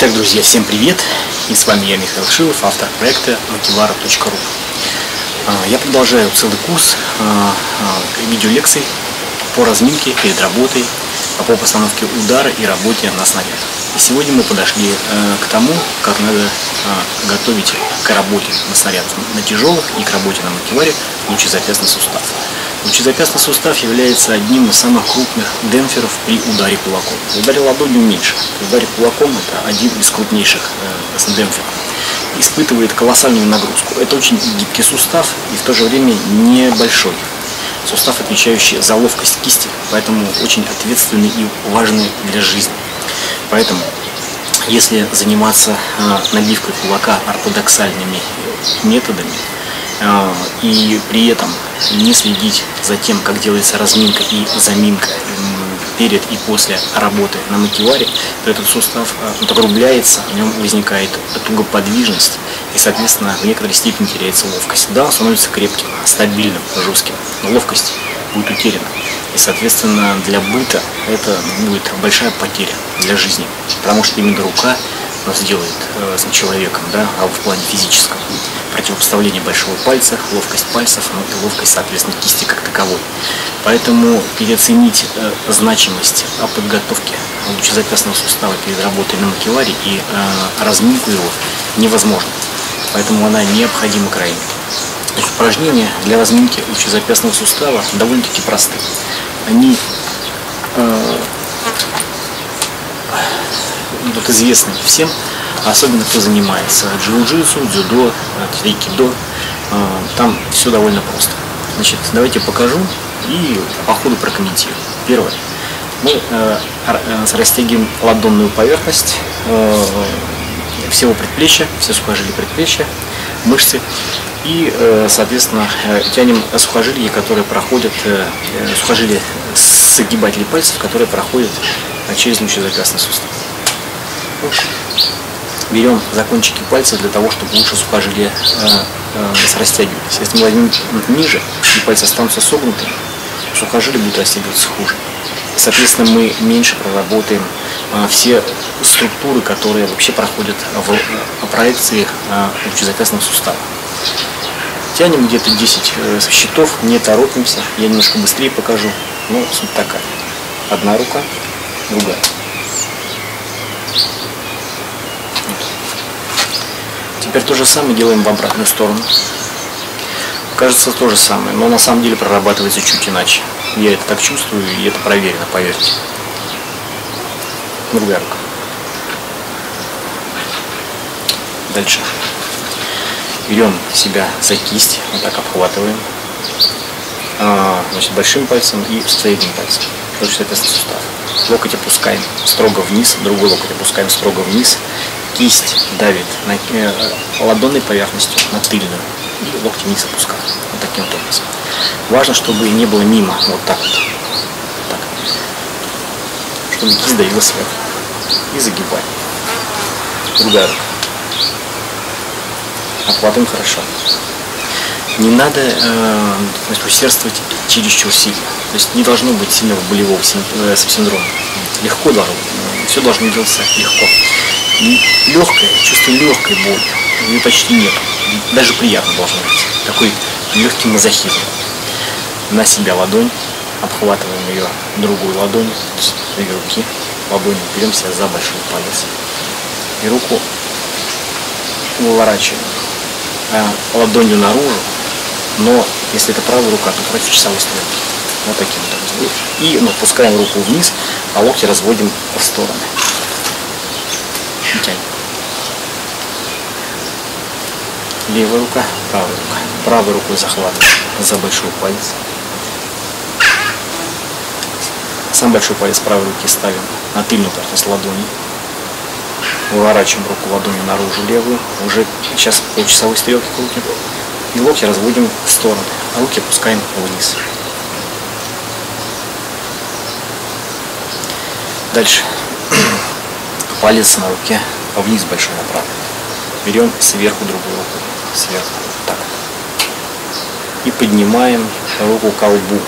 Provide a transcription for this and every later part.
Итак, друзья, всем привет! И с вами я, Михаил Шилов, автор проекта motivara.ru а, Я продолжаю целый курс а, а, видеолекций по разминке перед работой, по постановке удара и работе на снаряд. И сегодня мы подошли к тому, как надо готовить к работе на снарядах на тяжелых и к работе на мотиваре лучезапястный сустав. Лучезапястный сустав является одним из самых крупных демпферов при ударе кулаком. При ударе ладонью меньше. При ударе кулаком это один из крупнейших э, демпферов. Испытывает колоссальную нагрузку. Это очень гибкий сустав и в то же время небольшой. Сустав, отвечающий за ловкость кисти, поэтому очень ответственный и важный для жизни. Поэтому, если заниматься э, набивкой кулака ортодоксальными методами, и при этом не следить за тем, как делается разминка и заминка перед и после работы на мотиваре, то этот сустав округляется, э, в нем возникает тугоподвижность и, соответственно, в некоторой степени теряется ловкость. Да, он становится крепким, стабильным, жестким, но ловкость будет утеряна. И, соответственно, для быта это будет большая потеря для жизни, потому что именно рука нас делает э, с человеком, да, а в плане физическом противопоставление большого пальца, ловкость пальцев, ну и ловкость, соответственно, кисти как таковой. Поэтому переоценить э, значимость о подготовке лучезапястного сустава перед работой на макеваре и э, разминку его невозможно. Поэтому она необходима крайне. Упражнения для разминки лучезапястного сустава довольно-таки просты. Они э, будут известны всем, особенно кто занимается джиу-джитсу, дзюдо, айкидо. А, там все довольно просто. Значит, давайте покажу и по ходу прокомментирую. Первое. Мы э, э, растягиваем ладонную поверхность э, всего предплечья, все сухожилия предплечья, мышцы. И, соответственно, тянем сухожилия, которые проходят, сухожилия согибателей пальцев, которые проходят через лучезапястный сустав берем закончики пальцев для того, чтобы лучше сухожилия э, э, растягивались. Если мы возьмем ниже, и пальцы останутся согнутыми, сухожилия будут растягиваться хуже. Соответственно, мы меньше проработаем э, все структуры, которые вообще проходят в э, проекции э, лучезапястного сустава. Тянем где-то 10 э, щитов, не торопимся. Я немножко быстрее покажу. Но суть такая. Одна рука, другая. Теперь то же самое делаем в обратную сторону. Кажется то же самое, но на самом деле прорабатывается чуть иначе. Я это так чувствую, и это проверено, поверьте. Другая рука. Дальше. Берем себя за кисть, вот так обхватываем. А, значит, большим пальцем и средним пальцем. Точно это сустав. Локоть опускаем строго вниз, другой локоть опускаем строго вниз кисть давит на, э, ладонной поверхностью на тыльную и локти вниз опускаем. Вот таким вот образом. Важно, чтобы не было мимо, вот так вот. Так. Чтобы кисть давила сверху. И загибаем. Другая рука. Охватываем хорошо. Не надо э, усердствовать чересчур сильно. То есть не должно быть сильного болевого э, синдрома. Легко должно быть. Все должно делаться легко легкое, чувство легкой боли. Ее почти нет. Даже приятно должно быть. Такой легкий мазохизм. На себя ладонь, обхватываем ее другую ладонь, две руки, ладонью берем себя за большой палец. И руку выворачиваем а ладонью наружу, но если это правая рука, то против часовой стрелки. Вот таким образом. И ну, пускаем руку вниз, а локти разводим в стороны. Тянь. Левая рука, правая рука. Правой рукой захватываем за большой палец. Сам большой палец правой руки ставим на тыльную поверхность ладони. Выворачиваем руку ладонью наружу левую. Уже сейчас по часовой стрелке крутим. И локти разводим в стороны, а руки опускаем вниз. Дальше палец на руке вниз большой направлен. Берем сверху другую руку, сверху, так. И поднимаем руку к колбу.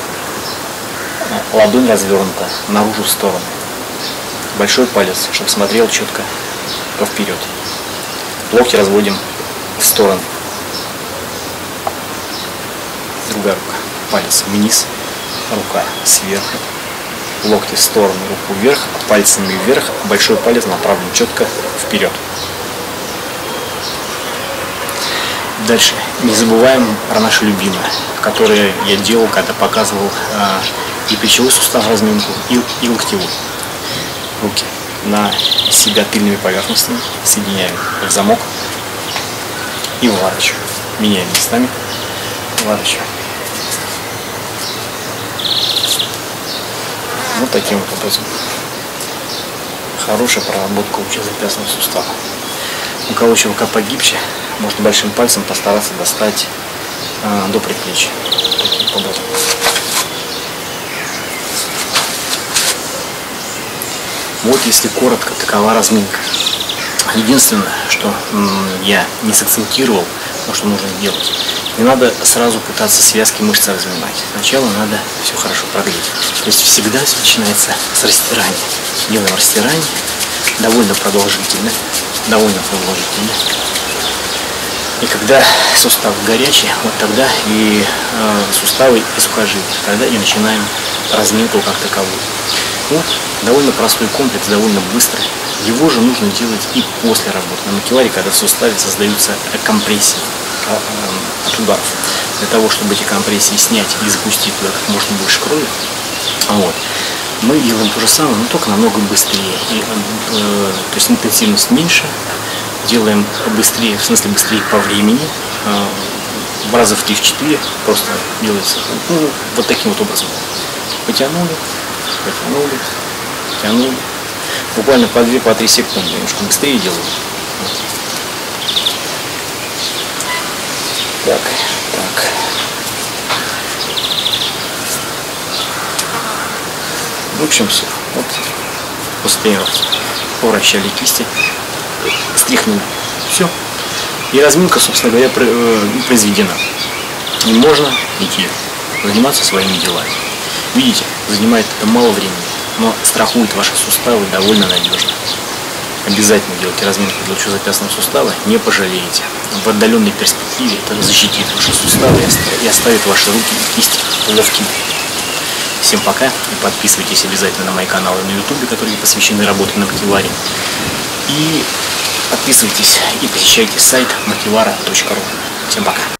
Ладонь развернута наружу в сторону. Большой палец, чтобы смотрел четко вперед. Локти разводим в сторону. Другая рука. Палец вниз, рука сверху. Локти в сторону, руку вверх, пальцами вверх, большой палец направлен четко вперед. Дальше. Не забываем про наше любимое, которое я делал, когда показывал э, и плечевой сустав разминку, и, и локтевой. Руки на себя тыльными поверхностями, соединяем в замок и выворачиваем. Меняем местами, выворачиваем. Вот таким вот образом. Хорошая проработка лучезапястного сустава. У кого ЧВК погибче, можно большим пальцем постараться достать э, до предплечья. Таким образом. Вот если коротко, такова разминка. Единственное, что я не сакцентировал, то, что нужно делать. Не надо сразу пытаться связки мышц разминать. Сначала надо все хорошо прогреть. То есть всегда все начинается с растирания. Делаем растирание, довольно продолжительно, довольно продолжительно. И когда сустав горячий, вот тогда и э, суставы и сухожилия, тогда и начинаем разминку как таковую. Вот довольно простой комплекс, довольно быстрый. Его же нужно делать и после работы на макеваре, когда в суставе создаются компрессии а, а, от ударов. Для того, чтобы эти компрессии снять и запустить туда как можно больше крови, вот, мы делаем то же самое, но только намного быстрее. И, э, то есть интенсивность меньше, делаем быстрее, в смысле быстрее по времени, э, раза в 3-4 просто делается ну, вот таким вот образом. Потянули, потянули, потянули. Буквально по 2-3 по секунды, немножко быстрее делаю. В общем, все. Вот после повращали кисти, стряхнули. Все. И разминка, собственно говоря, э, произведена. И можно идти заниматься своими делами. Видите, занимает это мало времени, но страхует ваши суставы довольно надежно. Обязательно делайте разминку для лучезапястного сустава, не пожалеете. В отдаленной перспективе это защитит ваши суставы и оставит ваши руки и кисти ловкими. Всем пока и подписывайтесь обязательно на мои каналы на ютубе, которые посвящены работе на Макеваре. И подписывайтесь и посещайте сайт makivara.ru. Всем пока.